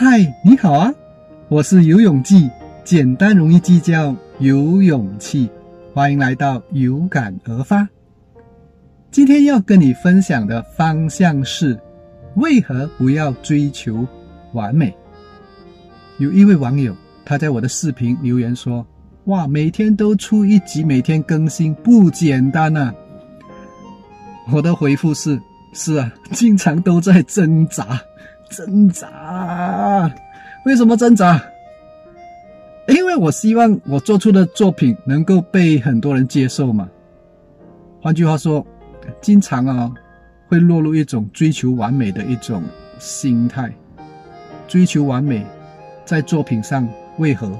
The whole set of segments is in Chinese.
嗨，你好啊，我是游泳记，简单容易记叫有勇气，欢迎来到有感而发。今天要跟你分享的方向是，为何不要追求完美？有一位网友他在我的视频留言说：“哇，每天都出一集，每天更新不简单啊！”我的回复是：是啊，经常都在挣扎。挣扎？为什么挣扎？因为我希望我做出的作品能够被很多人接受嘛。换句话说，经常啊会落入一种追求完美的一种心态。追求完美，在作品上为何？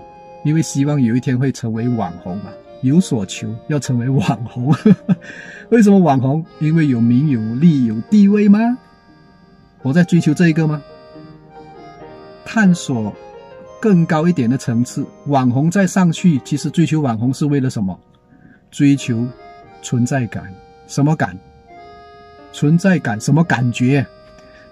因为希望有一天会成为网红嘛，有所求，要成为网红。为什么网红？因为有名有利有地位吗？我在追求这一个吗？探索更高一点的层次，网红再上去，其实追求网红是为了什么？追求存在感，什么感？存在感，什么感觉？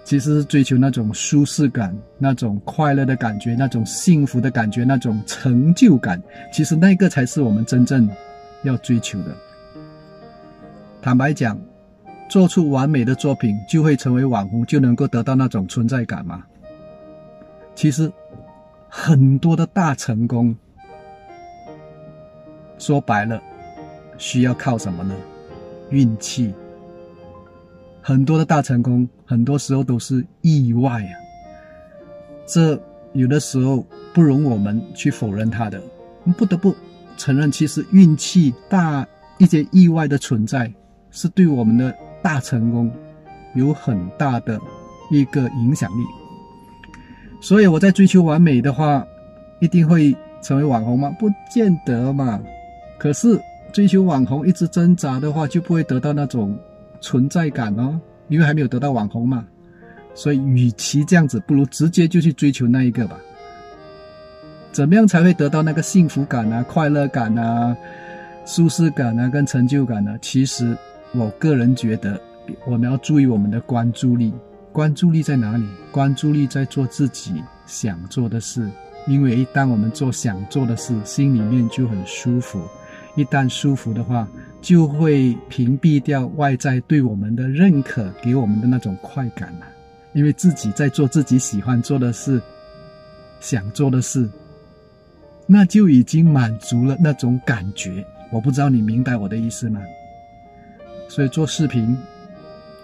其实是追求那种舒适感，那种快乐的感觉，那种幸福的感觉，那种成就感。其实那个才是我们真正要追求的。坦白讲。做出完美的作品就会成为网红，就能够得到那种存在感吗？其实，很多的大成功，说白了，需要靠什么呢？运气。很多的大成功，很多时候都是意外啊。这有的时候不容我们去否认它的，我们不得不承认，其实运气大一些意外的存在，是对我们的。大成功有很大的一个影响力，所以我在追求完美的话，一定会成为网红吗？不见得嘛。可是追求网红一直挣扎的话，就不会得到那种存在感哦，因为还没有得到网红嘛。所以与其这样子，不如直接就去追求那一个吧。怎么样才会得到那个幸福感啊、快乐感啊、舒适感啊、跟成就感呢？其实。我个人觉得，我们要注意我们的关注力。关注力在哪里？关注力在做自己想做的事。因为一旦我们做想做的事，心里面就很舒服。一旦舒服的话，就会屏蔽掉外在对我们的认可，给我们的那种快感了。因为自己在做自己喜欢做的事，想做的事，那就已经满足了那种感觉。我不知道你明白我的意思吗？所以做视频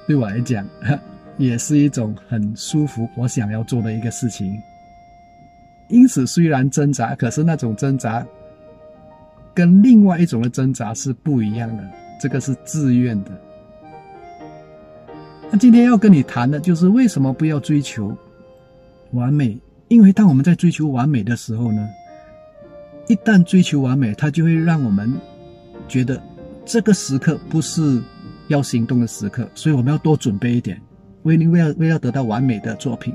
对我来讲，也是一种很舒服、我想要做的一个事情。因此，虽然挣扎，可是那种挣扎跟另外一种的挣扎是不一样的。这个是自愿的。那今天要跟你谈的就是为什么不要追求完美？因为当我们在追求完美的时候呢，一旦追求完美，它就会让我们觉得这个时刻不是。要行动的时刻，所以我们要多准备一点，为为了为了得到完美的作品。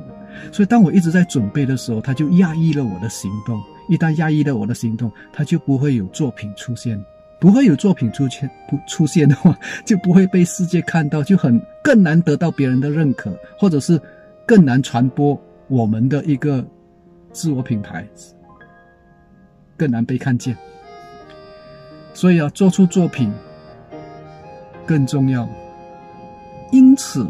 所以当我一直在准备的时候，他就压抑了我的行动。一旦压抑了我的行动，他就不会有作品出现。不会有作品出现，不出现的话，就不会被世界看到，就很更难得到别人的认可，或者是更难传播我们的一个自我品牌，更难被看见。所以啊，做出作品。更重要，因此，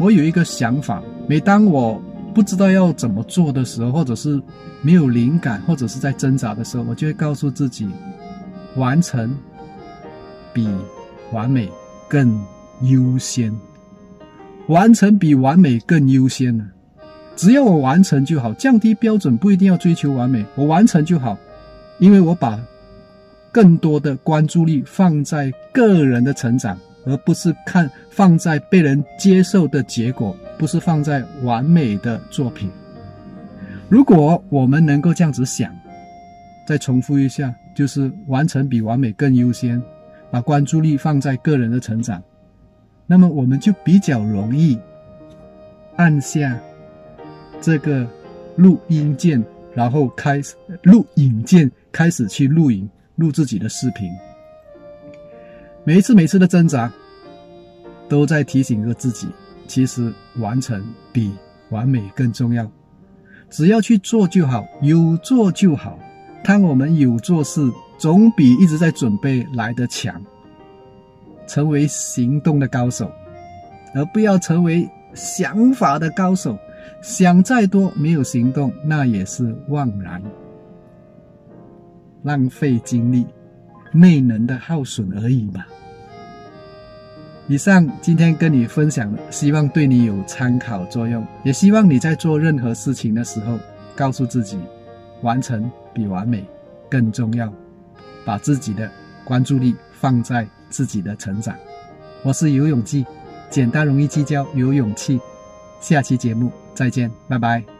我有一个想法：每当我不知道要怎么做的时候，或者是没有灵感，或者是在挣扎的时候，我就会告诉自己，完成比完美更优先。完成比完美更优先呢？只要我完成就好，降低标准不一定要追求完美，我完成就好，因为我把。更多的关注力放在个人的成长，而不是看放在被人接受的结果，不是放在完美的作品。如果我们能够这样子想，再重复一下，就是完成比完美更优先，把关注力放在个人的成长，那么我们就比较容易按下这个录音键，然后开始录影键，开始去录影。录自己的视频，每一次、每次的挣扎，都在提醒着自己，其实完成比完美更重要。只要去做就好，有做就好。当我们有做事，总比一直在准备来得强。成为行动的高手，而不要成为想法的高手。想再多，没有行动，那也是枉然，浪费精力，内能的耗损而已嘛。以上今天跟你分享的，希望对你有参考作用，也希望你在做任何事情的时候，告诉自己，完成比完美更重要，把自己的关注力放在自己的成长。我是游泳记，简单容易计较，有勇气。下期节目再见，拜拜。